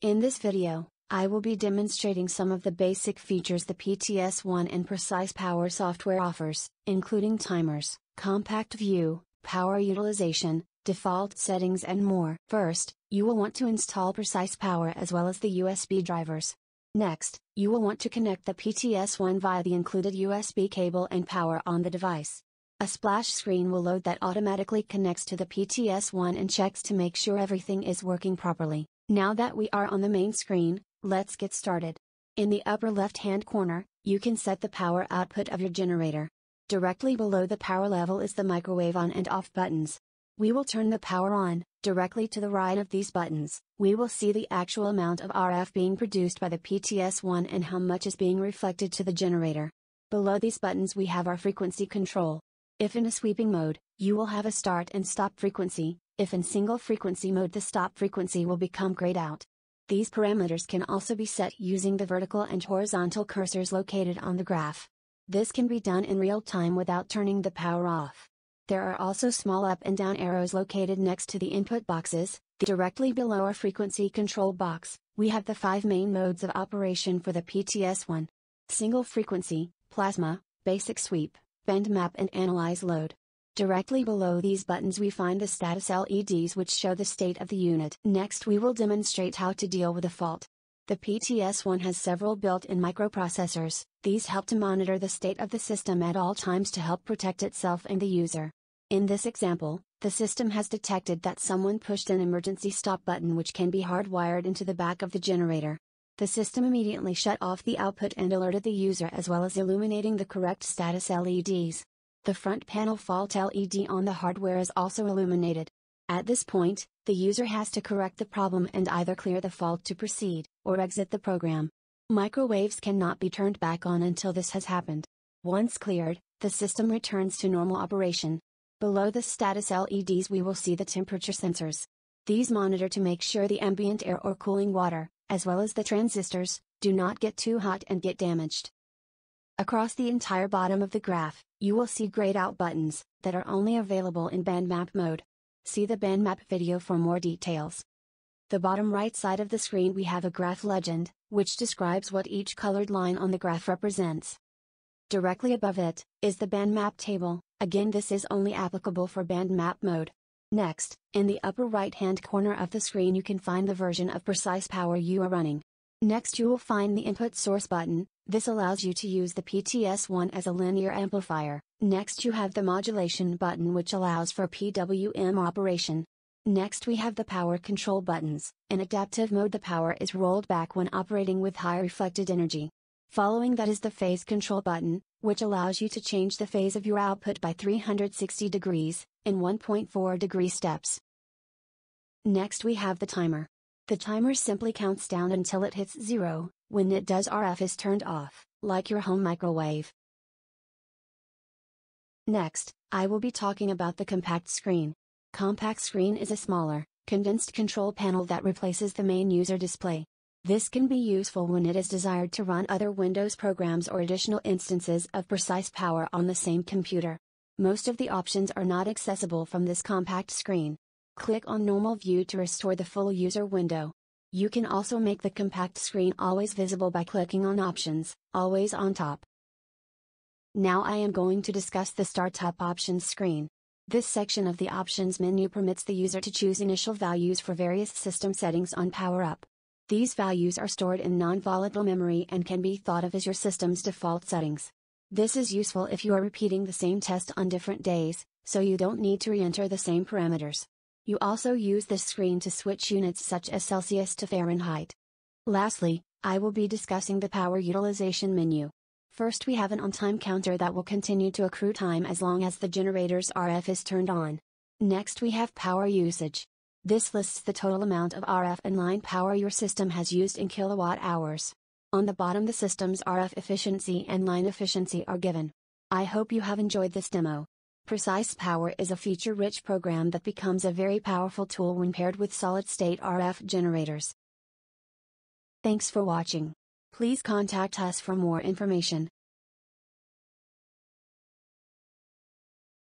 In this video, I will be demonstrating some of the basic features the PTS1 and Precise Power software offers, including timers, compact view, power utilization, default settings and more. First, you will want to install Precise Power as well as the USB drivers. Next, you will want to connect the PTS1 via the included USB cable and power on the device. A splash screen will load that automatically connects to the PTS1 and checks to make sure everything is working properly. Now that we are on the main screen, let's get started. In the upper left hand corner, you can set the power output of your generator. Directly below the power level is the microwave on and off buttons. We will turn the power on, directly to the right of these buttons, we will see the actual amount of RF being produced by the PTS1 and how much is being reflected to the generator. Below these buttons we have our frequency control. If in a sweeping mode, you will have a start and stop frequency, if in single frequency mode the stop frequency will become grayed out. These parameters can also be set using the vertical and horizontal cursors located on the graph. This can be done in real time without turning the power off. There are also small up and down arrows located next to the input boxes, directly below our frequency control box, we have the five main modes of operation for the PTS1. Single frequency, plasma, basic sweep, band map and analyze load. Directly below these buttons we find the status LEDs which show the state of the unit. Next we will demonstrate how to deal with a fault. The PTS1 has several built-in microprocessors, these help to monitor the state of the system at all times to help protect itself and the user. In this example, the system has detected that someone pushed an emergency stop button which can be hardwired into the back of the generator. The system immediately shut off the output and alerted the user as well as illuminating the correct status LEDs. The front panel fault LED on the hardware is also illuminated. At this point, the user has to correct the problem and either clear the fault to proceed, or exit the program. Microwaves cannot be turned back on until this has happened. Once cleared, the system returns to normal operation. Below the status LEDs we will see the temperature sensors. These monitor to make sure the ambient air or cooling water, as well as the transistors, do not get too hot and get damaged. Across the entire bottom of the graph, you will see grayed out buttons, that are only available in band map mode. See the band map video for more details. The bottom right side of the screen we have a graph legend, which describes what each colored line on the graph represents. Directly above it, is the band map table, again this is only applicable for band map mode. Next, in the upper right hand corner of the screen you can find the version of Precise Power you are running. Next you will find the input source button, this allows you to use the PTS1 as a linear amplifier. Next you have the modulation button which allows for PWM operation. Next we have the power control buttons. In adaptive mode the power is rolled back when operating with high reflected energy. Following that is the phase control button, which allows you to change the phase of your output by 360 degrees, in 1.4 degree steps. Next we have the timer. The timer simply counts down until it hits zero, when it does RF is turned off, like your home microwave. Next, I will be talking about the compact screen. Compact screen is a smaller, condensed control panel that replaces the main user display. This can be useful when it is desired to run other Windows programs or additional instances of precise power on the same computer. Most of the options are not accessible from this compact screen. Click on Normal View to restore the full user window. You can also make the compact screen always visible by clicking on Options, Always on top. Now I am going to discuss the Startup Options screen. This section of the Options menu permits the user to choose initial values for various system settings on Power Up. These values are stored in non-volatile memory and can be thought of as your system's default settings. This is useful if you are repeating the same test on different days, so you don't need to re-enter the same parameters. You also use this screen to switch units such as Celsius to Fahrenheit. Lastly, I will be discussing the power utilization menu. First we have an on-time counter that will continue to accrue time as long as the generator's RF is turned on. Next we have power usage. This lists the total amount of RF and line power your system has used in kilowatt hours. On the bottom the system's RF efficiency and line efficiency are given. I hope you have enjoyed this demo. Precise Power is a feature-rich program that becomes a very powerful tool when paired with solid-state RF generators. Thanks for watching. Please contact us for more information.